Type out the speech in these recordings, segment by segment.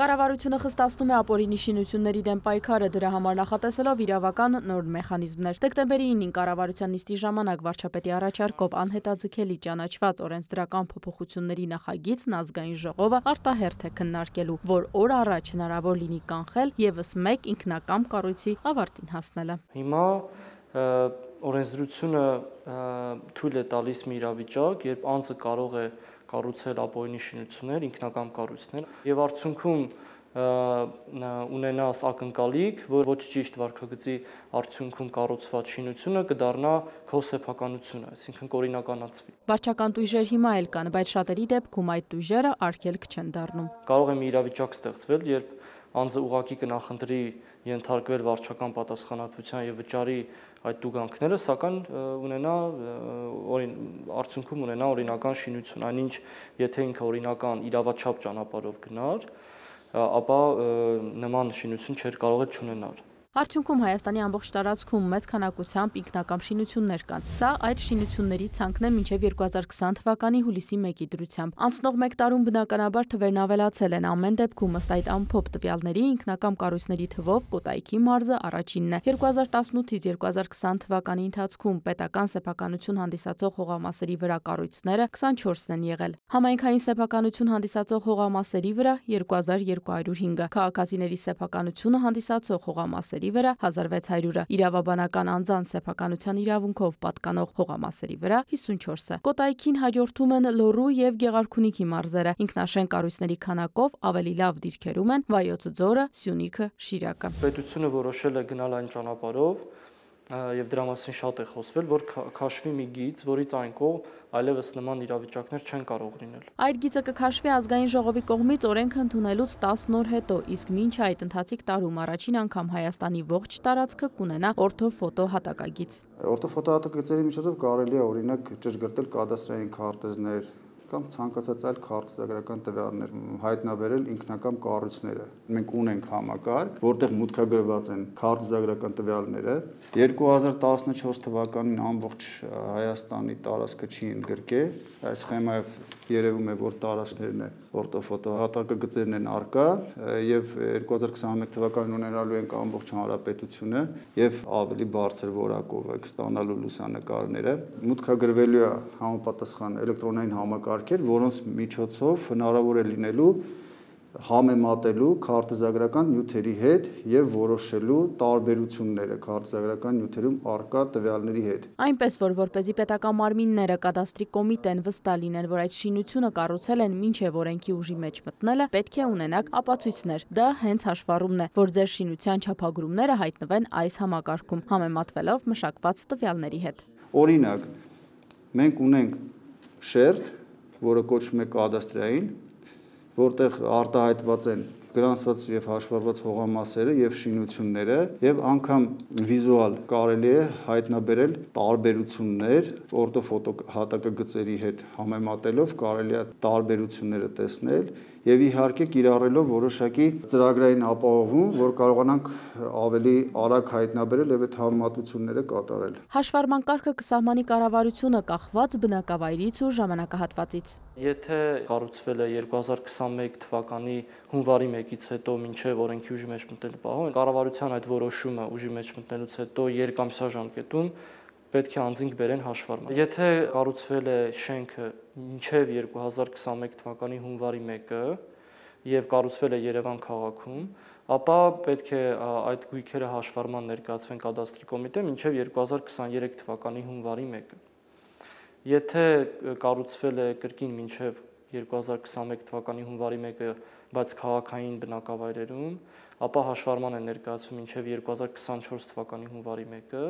Կառավարությունը խստացնում է ապօրինի շինությունների դեմ պայքարը, դրա համար նախատեսելով իրավական նոր մեխանիզմներ։ Դեկտեմբերի 9-ին կառավարության նիստի ժամանակ վարչապետի առաջարկով անհետաձգելի ճանաչված օրենսդրական փոփոխությունների նախագիծն ազգային ժողովը արտահերթ է քննարկելու, որ օր առաջ հնարավոր լինի կանխել եւս մեկ ինքնակամ կառույցի ավարտին հասնելը։ Հիմա օրենսդրությունը թույլ է տալիս մի իրավիճակ, երբ անձը կարող է կառուցել ապօրինի շինություններ, ինքնակամ կառույցներ եւ արդյունքում ունենաս ակնկալիք, որ ոչ ճիշտ վարկագծի արդյունքում կառուցված շինությունը կդառնա քո սեփականությունը, այսինքն կօրինականացվի։ Վարչական տույժեր հիմա էլ կան, բայց շատերի դեպքում այդ տույժերը արգելք չեն դառնում։ Կարող է մի իրավիճակ ստեղծվել, երբ անձը ուղակի կնախընտրի ենթարկվել վարչական պատասխանատվության եւ վճարի այդ տուգանքները, սակայն ունենա օրին արդյունքում ունենա օրինական շինություն, այնինչ եթե ինքը օրինական իրավաչափ ճանապարհով գնար, ապա նման շինություն չէր կարող է չունենալ։ Արդյունքում Հայաստանի ամբողջ տարածքում մեծ քանակությամբ ինքնակամ շինություններ կան։ Սա այդ շինությունների ցանկն է մինչև 2020 թվականի հուլիսի 1-ի դրությամբ։ Անցնող 1 տարում բնականաբար թվերն ավելացել են ամեն դեպքում ըստ այդ ամփոփ տվյալների ինքնակամ կառույցների թվով Կոտայքի մարզը առաջինն է։ 2018-ից 2020 թվականի ընթացքում պետական սեփականություն հանդիսացող հողամասերի վրա կառույցները 24-ն են եղել։ Համայնքային սեփականություն հանդիսացող հողամասերի վրա 2205-ը, քաղաքացիների սեփականությունը հանդիսացող հողամասերի հողամասերի վրա 1600-ը, իրավաբանական անձանց սեփականության իրավունքով պատկանող հողամասերի վրա 54-ը։ Կոտայքին հաջորդում են Լոռու եւ Գեղարքունիքի մարզերը։ Ինքնաշեն կառույցների քանակով ավելի լավ դիրքերում են Վայոց ձորը, Սյունիքը, Շիրակը։ Պետությունը որոշել է գնալ այն ճանապարհով, եւ դրա մասին շատ է խոսվել, որ քաշվի մի գիծ, որից այն կողմ այլևս նման իրավիճակներ չեն կարող լինել։ Այդ գիծը կքաշվի ազգային ժողովի կողմից օրենքը ընդունելուց 10 նոր հետո, իսկ մինչ այդ ընթացիկ տարում առաջին անգամ Հայաստանի ողջ տարածքը կունենա օրթոֆոտո հատակագիծ։ Օրթոֆոտո հատակագծերի միջոցով կարելի է օրինակ ճշգրտել կադաստրային քարտեզներ, կամ ցանկացած այլ քարտեզագրական տվյալներ հայտնաբերել ինքնակամ կառույցները։ Մենք ունենք համակարգ, որտեղ մուտքագրված են քարտեզագրական տվյալները։ 2014 թվականին ամբողջ Հայաստանի տարածքը չի ընդգրկել։ Այս սխեմայով երևում է, որ տարածքներն է օրտոֆոտո հատակագծերն են արկա եւ 2021 թվականին ունենալու ենք ամբողջ հանրապետությունը եւ ավելի բարձր որակով եք ստանալու լուսանկարները մուտքագրվելու է համապատասխան էլեկտրոնային համակարգեր, որոնց միջոցով հնարավոր է լինելու համեմատելու քարտեզագրական նյութերի հետ եւ որոշելու տարբերությունները քարտեզագրական նյութերում արկա տվյալների հետ։ Այնպես որ որպեսզի պետական մարմինները կադաստրի կոմիտեն վստահ լինեն, որ այդ շինությունը կառուցել են մինչև օրենքի ուժի մեջ մտնելը, պետք է ունենաք ապացույցներ։ Դա հենց հաշվառումն է, որ ձեր շինության չափագրումները հայտնվեն այս համակարգում, համեմատվելով մշակված տվյալների հետ։ Օրինակ, մենք ունենք շերտ, որը կոչվում է կադաստրային, որտեղ արտահայտված են գրանցված եւ հաշվառված հողամասերը եւ շինությունները եւ անգամ վիզուալ կարելի է հայտնաբերել տարբերություններ օրտոֆոտո հատակագծերի հետ համեմատելով կարելի է տարբերությունները տեսնել եւ իհարկե կիրառելով որոշակի ծրագրային ապահովում, որ կարողանանք ավելի արագ հայտնաբերել եւ այդ համեմատությունները կատարել։ Հաշվառման կարգը կսահմանի կառավարությունը կախված բնակավայրից ու ժամանակահատվածից։ Եթե կառուցվել է 2021 թվականի հունվարի 1-ից հետո մինչև օրենքի ուժի մեջ մտնելու պահը, կառավարության այդ որոշումը ուժի մեջ մտնելուց հետո երկամսյա ժամկետում պետք է անձինք բերեն հաշվառման։ Եթե կառուցվել է շենքը մինչև 2021 թվականի հունվարի 1-ը եւ կառուցվել է Երևան քաղաքում, ապա պետք է այդ գույքերը հաշվառման ներկայացվեն կադաստրի կոմիտե մինչև 2023 թվականի հունվարի 1-ը։ Եթե կառուցվել է կրկին մինչև 2021 թվականի հունվարի 1-ը, բայց քաղաքային բնակավայրերում, ապա հաշվառման է ներկայացում մինչև 2024 թվականի հունվարի 1-ը,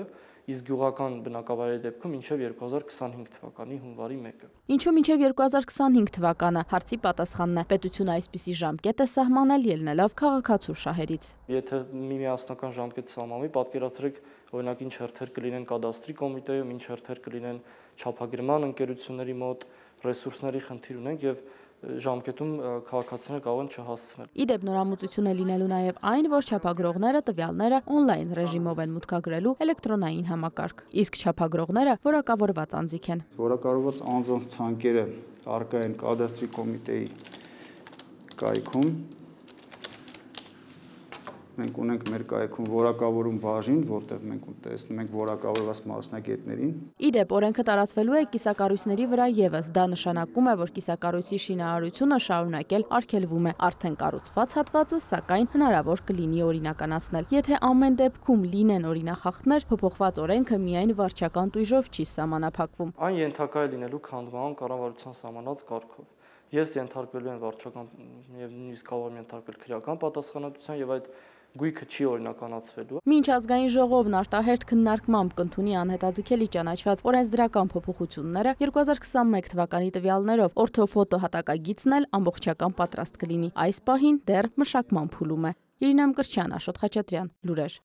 իսկ գյուղական բնակավայրերի դեպքում մինչև 2025 թվականի հունվարի 1-ը։ Ինչու մինչև 2025 թվականը հարցի պատասխանն է պետությունը այսպիսի ժամկետ է սահմանել ելնելով քաղաքացու շահերից։ Եթե մի միասնական ժամկետ սահմանի, պատկերացրեք օրինակ ինչ հերթեր կլինեն կադաստրի կոմիտեում, ինչ հերթեր կլինեն չափագրման ընկերությունների մոտ, ռեսուրսների խնդիր ունենք եւ ժամկետում քաղաքացիները կարող են չհասցնել։ Իդեպ նորամուծություն է լինելու նաև այն, որ չափագրողները տվյալները on-line ռեժիմով են մուտքագրելու էլեկտրոնային համակարգ, իսկ չափագրողները որակավորված անձիկ են։ Որակավորված անձանց ցանկերը արկա են կադաստրի կոմիտեի կայքում Մենք ունենք մեր կայքում որակավորում բաժին, որտեղ մենք տեսնում ենք որակավորված մասնագետներին։ Իդեպ օրենքը տարածվելու է կիսակառույցների վրա եւս։ Դա նշանակում է, որ կիսակառույցի շինարարությունը շարունակել արգելվում է արդեն կառուցված հատվածը, սակայն հնարավոր կլինի օրինականացնել։ Եթե ամեն դեպքում լինեն օրինախախտներ, փոփոխված օրենքը միայն վարչական տույժով չի սահմանափակվում։ Այն ենթակա է լինելու քանդման կառավարության սահմանած կարգով ես ենթարկվելու եմ վարչական եւ նույնիսկ կարող եմ ենթարկվել քրեական պատասխանատվության եւ այդ գույքը չի օրինականացվելու։ Մինչ ազգային ժողովն արտահերտ քննարկմամբ կընդունի անհետաձգելի ճանաչված օրենսդրական փոփոխությունները 2021 թվականի տվյալներով օրթոֆոտո հատակագիծն էլ ամբողջական պատրաստ կլինի։ Այս պահին դեռ մշակման փուլում է։ Իրինա Մկրչյան, Աշոտ Խաչատրյան, լուրեր։